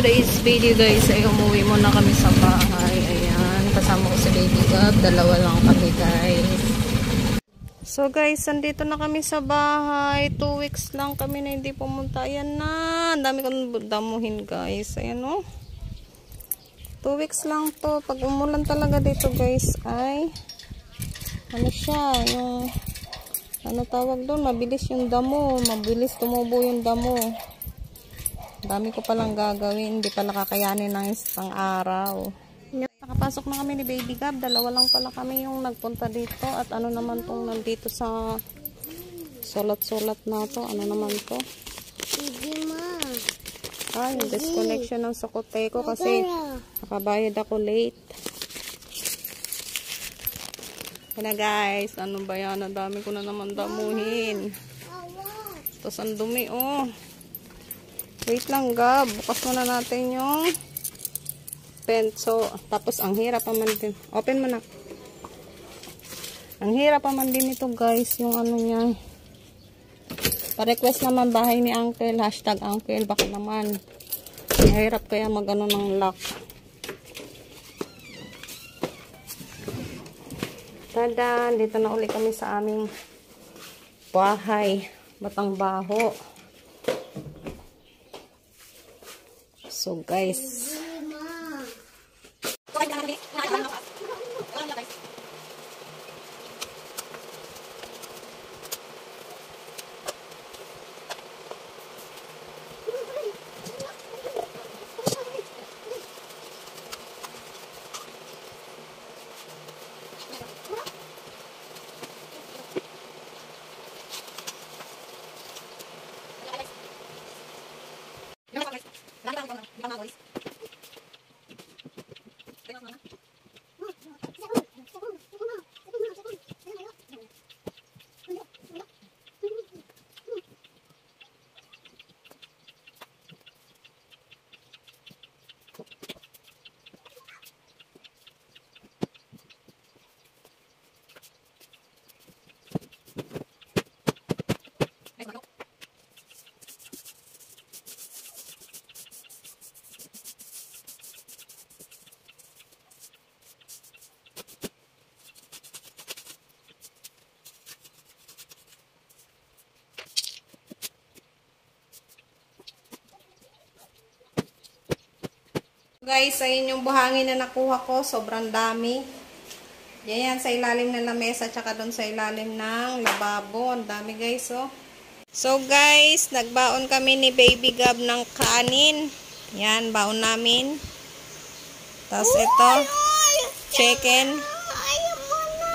today's video guys ay umuwi muna kami sa bahay. Ayan, kasama ko si Baby Gab. Dalawa lang kami guys. So guys, andito na kami sa bahay. Two weeks lang kami na hindi pumunta. Ayan na. Ang dami kong damuhin guys. Ayan o. Oh. Two weeks lang to. Pag umulan talaga dito guys ay ano siya, yung ano tawag doon, mabilis yung damo. Mabilis tumubo yung damo. Dami ko palang gagawin. Hindi pala kakayanin ng isang araw. Nakapasok na kami ni Baby Gab. Dalawa lang pala kami yung nagpunta dito. At ano naman tong nandito sa sulat-sulat na to. Ano naman to? Hindi ma. Yung disconnection ng sakote ko kasi nakabayad ako late. Kaya guys, ano ba yan? Ang dami ko na naman damuhin. Tapos ang dumi oh. Wait lang Gab. Bukas muna natin yung penso. Tapos ang hirap pa man din. Open mo na. Ang hirap pa man din ito guys. Yung ano niya. Pa-request naman bahay ni uncle. Hashtag uncle. Baka naman. Mahirap kaya magano ng lock. Tada! Dito na uli kami sa aming bahay. Batang baho. So guys. Guys, ayun yung buhangin na nakuha ko. Sobrang dami. Yan yan, sa ilalim ng lamesa, tsaka doon sa ilalim ng lababo. Ang dami guys, oh. So guys, nagbaon kami ni Baby Gab ng kanin. Yan, baon namin. Tapos ito, chicken. Ayaw mo na.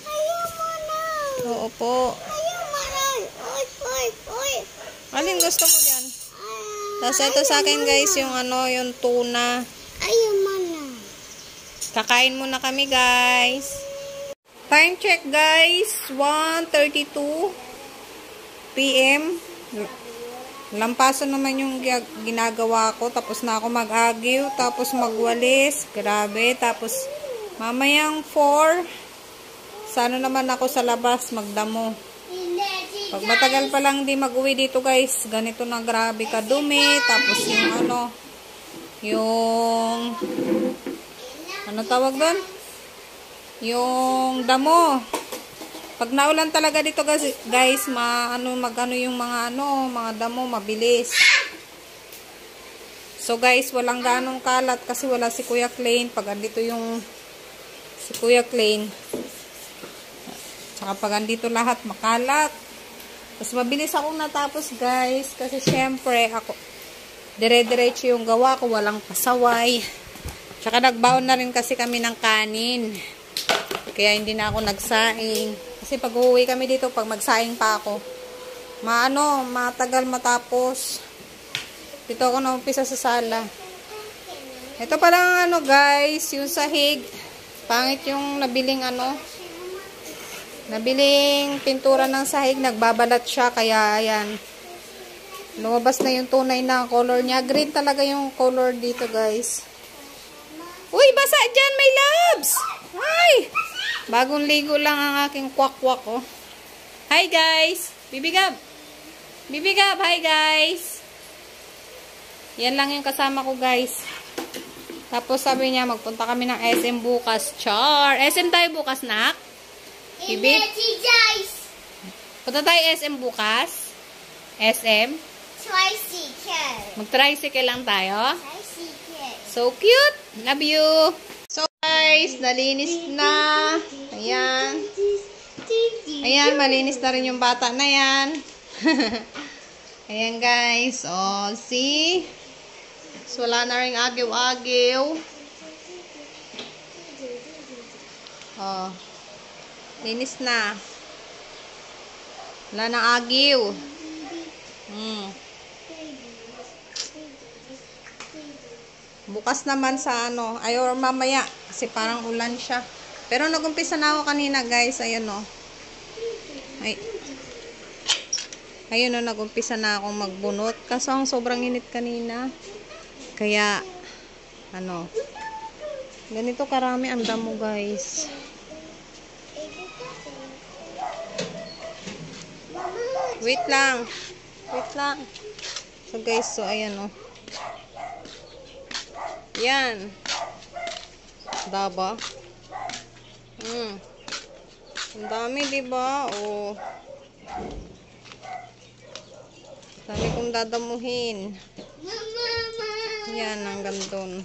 Ayaw mo na. Oo po. Ayaw mo na. Oy, oy, oy. Alin gusto mo yan? Tapos ito sa akin guys, yung ano, yung tuna. Ayaw mo na. Kakain muna kami guys. Time check guys, 1.32 p.m. Lampaso naman yung ginagawa ko. Tapos na ako mag-agiw. Tapos magwalis. Grabe. Tapos mamayang 4. Sana naman ako sa labas magdamo. Pag matagal pa lang di mag-uwi dito guys. Ganito na grabe kadumi. Tapos yung ano. Yung ano tawag doon? Yung damo. Pag naulan talaga dito guys, guys ma ano magano yung mga ano, mga damo mabilis. So guys, walang ganong kalat kasi wala si Kuya Klein pag andito yung si Kuya Klein. Tsaka pag andito lahat makalat. Tapos mabilis akong natapos guys kasi syempre ako dire-diretso yung gawa ko, walang pasaway. Tsaka nagbaon na rin kasi kami ng kanin. Kaya hindi na ako nagsaing. Kasi pag uuwi kami dito, pag magsaing pa ako, maano, matagal matapos. Dito ako na umpisa sa sala. Ito parang ano guys, yung sahig. Pangit yung nabiling ano. Nabiling pintura ng sahig. Nagbabalat siya. Kaya ayan. Lumabas na yung tunay na color niya. Green talaga yung color dito guys. Uy, basa dyan, may labs! Ay! Bagong ligo lang ang aking kwak-kwak, oh. Hi, guys! Bibigab! Bibigab! Hi, guys! Yan lang yung kasama ko, guys. Tapos sabi niya, magpunta kami ng SM bukas. Char! SM tayo bukas, nak? Guys. Punta tayo SM bukas? SM? Tricycle. Mag-tricycle lang tayo? Tricycle. So cute! Love you! So guys, nalinis na. Ayan. Ayan, malinis na rin yung bata na yan. Ayan guys. Oh, see? So, wala na rin agiw-agiw. Oh. Linis na. Wala na agiw. Hmm. Bukas naman sa ano, ay or mamaya kasi parang ulan siya. Pero nagumpisa na ako kanina, guys. Ayun oh. Ay. Ayun oh, nagumpisa na akong magbunot. Kaso ang sobrang init kanina. Kaya ano, ganito karami ang damo, guys. Wait lang. Wait lang. So guys, so ayan oh. Yan. Daba. Hmm. Ang dami, di ba? Oh. Dami kong dadamuhin. Yan, hanggang doon.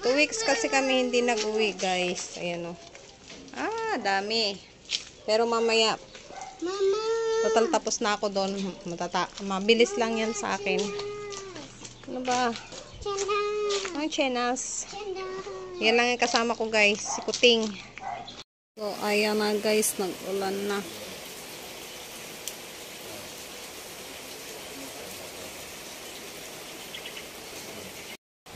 Two weeks kasi kami hindi nag-uwi, guys. Ayan, oh. Ah, dami. Pero mamaya, Mama. Total tapos na ako doon. Matata mabilis lang yan sa akin. Ano ba? Ang chenas. Yan lang yung kasama ko, guys. Si Kuting. So, ayan na, guys. Nag-ulan na.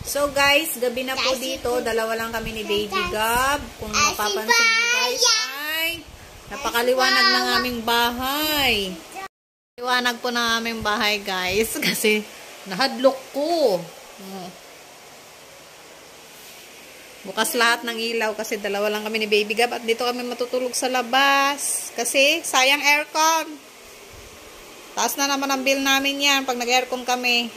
So guys, gabi na po dito. Dalawa lang kami ni Baby Gab. Kung mapapansin guys, ay napakaliwanag ng aming bahay. Liwanag po ng aming bahay guys kasi nahadlok ko. Oh. Bukas lahat ng ilaw kasi dalawa lang kami ni Baby Gab at dito kami matutulog sa labas. Kasi sayang aircon. Taas na naman ang bill namin yan pag nag-aircon kami.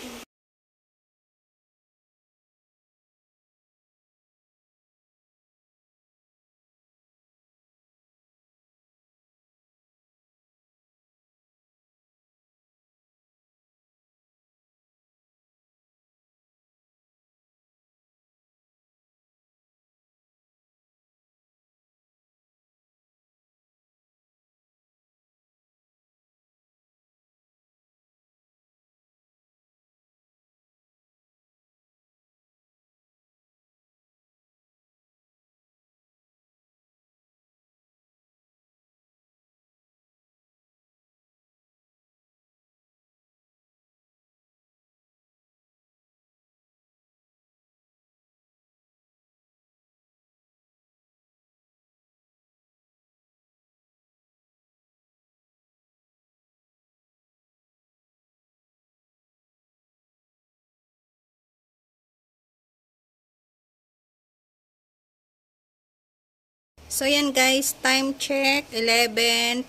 So, yan guys, time check, 11.50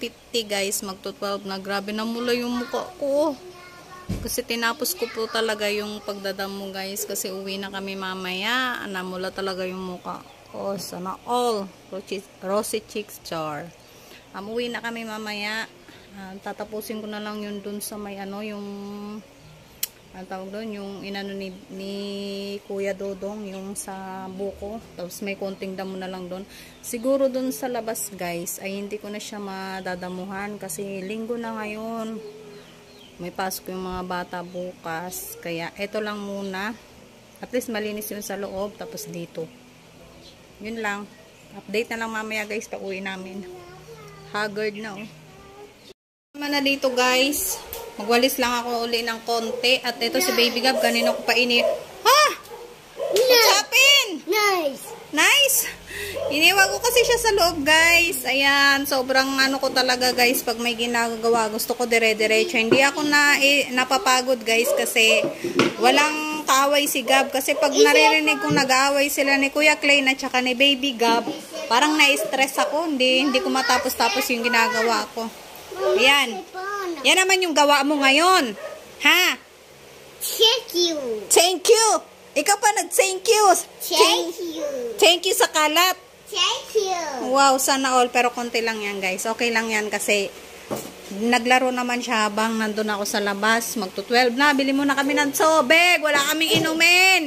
guys, magto 12 na. Grabe na mula yung mukha ko. Kasi tinapos ko po talaga yung pagdadamo guys, kasi uwi na kami mamaya. Namula talaga yung mukha ko. Sana all. Rosy, cheeks char. Um, uwi na kami mamaya. Uh, tatapusin ko na lang yun dun sa may ano, yung ang tawag doon, yung inano ni, ni Kuya Dodong, yung sa buko. Tapos may konting damo na lang doon. Siguro doon sa labas guys, ay hindi ko na siya madadamuhan kasi linggo na ngayon. May pasok yung mga bata bukas. Kaya eto lang muna. At least malinis yun sa loob. Tapos dito. Yun lang. Update na lang mamaya guys pag uwi namin. Haggard na oh. Naman na dito guys. Magwalis lang ako uli ng konti. At ito si Baby Gab, kanino ko pa inip. Ha? What's happened? Nice. Nice! Iniwan ko kasi siya sa loob, guys. Ayan, sobrang ano ko talaga, guys, pag may ginagawa. Gusto ko dire-diretso. Hindi ako na, eh, napapagod, guys, kasi walang kaaway si Gab. Kasi pag naririnig kong nag-aaway sila ni Kuya Clay at saka ni Baby Gab, parang na-stress ako. Hindi, hindi ko matapos-tapos yung ginagawa ko. Ayan. Yan naman yung gawa mo ngayon. Ha? Thank you. Thank you! Ikaw pa nag-thank you! Thank you. Thank you sa kalat! Thank you. Wow, sana all. Pero konti lang yan, guys. Okay lang yan kasi naglaro naman siya habang nandun ako sa labas. Magto-12 na. Bili muna kami ng tubig. Wala kaming inumin.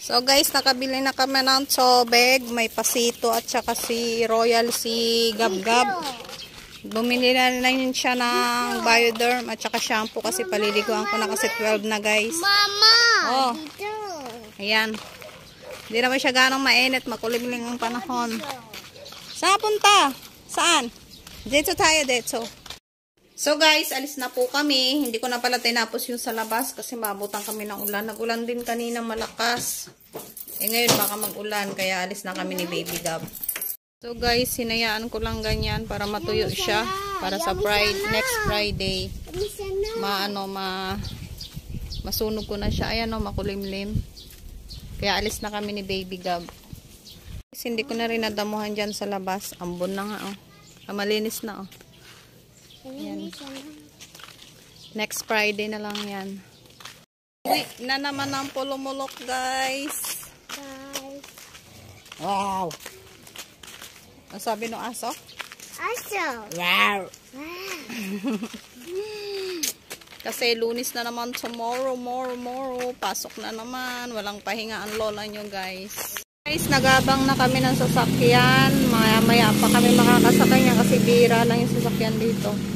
So, guys, nakabili na kami ng tubig. May pasito at saka si Royal si Gab-Gab. Bumili na rin siya ng Bioderm at saka shampoo kasi paliliguan ko na kasi 12 na, guys. Mama. Oh. Dito. Ayan. Hindi naman siya ganong mainit. Makulimling ang panahon. Saan punta? Saan? Dito tayo, dito. So guys, alis na po kami. Hindi ko na pala tinapos yung sa labas kasi mabutan kami ng ulan. Nag-ulan din kanina malakas. Eh ngayon baka mag-ulan kaya alis na kami ni Baby Gab. So guys, sinayaan ko lang ganyan para matuyo siya. Para sa Friday, next Friday. Maano, ma masunog ko na siya. Ayan o, makulimlim. Kaya alis na kami ni Baby Gab. Kasi hindi ko na rin nadamuhan dyan sa labas. Ambon na nga oh. Ah, malinis na oh. Ayan. Next Friday na lang yan. Uwi na naman ang pulumulok guys. Guys. Wow! Ang sabi ng aso? Aso. Wow! Kasi lunis na naman tomorrow, tomorrow, tomorrow. Pasok na naman. Walang pahinga ang lola nyo guys. Guys, nagabang na kami ng sasakyan. Maya-maya pa kami makakasakay niya kasi bira lang yung sasakyan dito.